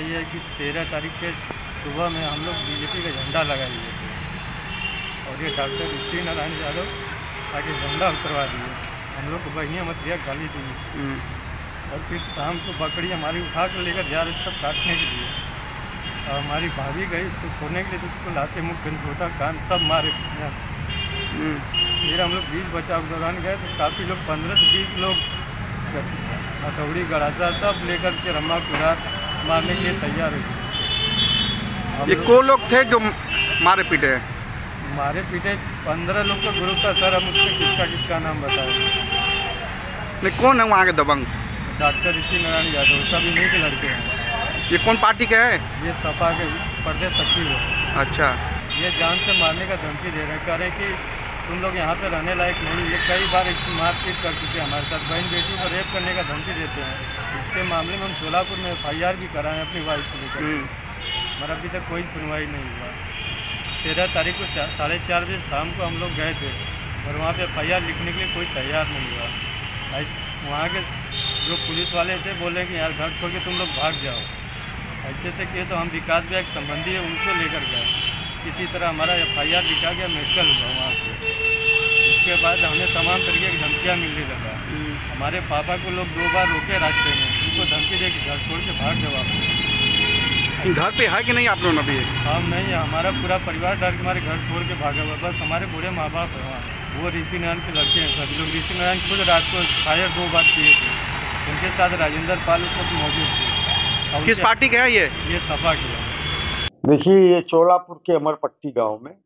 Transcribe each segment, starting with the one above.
ये है कि तेरह तारीख के सुबह में हम लोग बीजेपी का झंडा लगा हुए थे। और ये डॉक्टर ऋषि नारायण यादव आगे झंडा उतरवा दिए। हम लोग को बहिनियाँ मत दिया गाली दी। हम्म, और फिर शाम को बकरी हमारी उठा कर लेकर जा रहे थे सब काटने के लिए। और हमारी भाभी गई उसको छोड़ने के लिए तो उसको लाते मुँह गंजोटा कान सब मारे। हम्म, फिर हम लोग बीच बचाव के दौरान गए तो काफ़ी लोग पंद्रह से बीस लोग हथौड़ी गड़ासा सब लेकर के रम्मा कुदार मारने के लिए तैयार हम ये को लोग थे जो मारे पीटे? हैं मारे पीटे पंद्रह लोग का ग्रुप था सर हम उससे किसका किसका नाम बताए। नहीं कौन है वहाँ के दबंग? डॉक्टर ऋषि नारायण यादव सब इन्हीं के लड़के हैं। ये कौन पार्टी के है? ये सपा के प्रदेश सचिव है। अच्छा। ये जान से मारने का धमकी दे रहे हैं कह रहे हैं कि तुम लोग यहाँ पे रहने लायक नहीं ये कई बार इसकी मारपीट कर चुके हैं हमारे साथ। बहन बेटियों को रेप करने का धमकी देते हैं। इसके मामले में हम सोलापुर में एफआईआर भी कराए अपनी वाइफ को लेकर। हम्म, मगर अभी तक कोई सुनवाई नहीं हुआ। तेरह तारीख को साढ़े चार बजे शाम को हम लोग गए थे और वहाँ पे एफ़ लिखने के लिए कोई तैयार नहीं हुआ। ऐस- वहाँ के जो पुलिस वाले थे बोले कि यार घर छोड़ के तुम लोग भाग जाओ। ऐसे से किए तो हम विकास एक संबंधी है उनको लेकर गए। किसी तरह हमारा एफ़ आई आर लिखा गया मेडिकल हुआ वहाँ से। उसके बाद हमें तमाम तरीके की धमकियाँ मिलने लगा। हम्म, हमारे पापा को लोग दो बार रोके रास्ते में। उनको धमकी दे कि घर छोड़ के भाग आप घर पे है कि नहीं आप लोग अभी? हम नहीं है हमारा पूरा परिवार डर के हमारे घर छोड़ के भागा हुआ बस हमारे बूढ़े माँ बाप है वहाँ। वो ऋषि नारायण के लड़के हैं सभी लोग। ऋषि नारायण खुद रात को फायर दो बार किए थे। उनके साथ राजेंद्र पाल उस वक्त मौजूद थे। किस पार्टी के है ये? ये सपा के हैं। देखिए, ये चोलापुर के अमरपट्टी गाँव में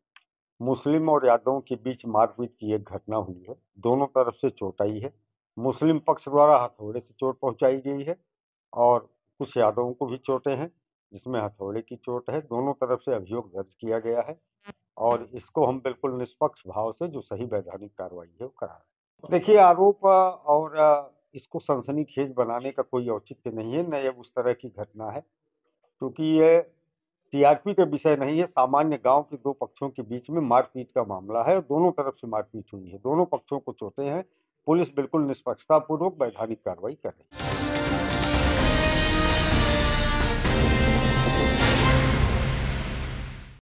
मुस्लिम और यादवों के बीच मारपीट की एक घटना हुई है। दोनों तरफ़ से चोट आई है। मुस्लिम पक्ष द्वारा हथौड़े से चोट पहुंचाई गई है और कुछ यादवों को भी चोटें हैं, जिसमें हथौड़े की चोट है। दोनों तरफ़ से अभियोग दर्ज किया गया है और इसको हम बिल्कुल निष्पक्ष भाव से जो सही वैधानिक कार्रवाई है, वो करा रहे हैं। देखिए, आरोप और इसको सनसनीखेज बनाने का कोई औचित्य नहीं है, न ये उस तरह की घटना है, क्योंकि ये टीआरपी का विषय नहीं है, सामान्य गाँव के दो पक्षों के बीच में मारपीट का मामला है दोनों तरफ़ से मारपीट हुई है। दोनों पक्षों को चोटें हैं। पुलिस बिल्कुल निष्पक्षतापूर्वक वैधानिक कार्रवाई कर रही है।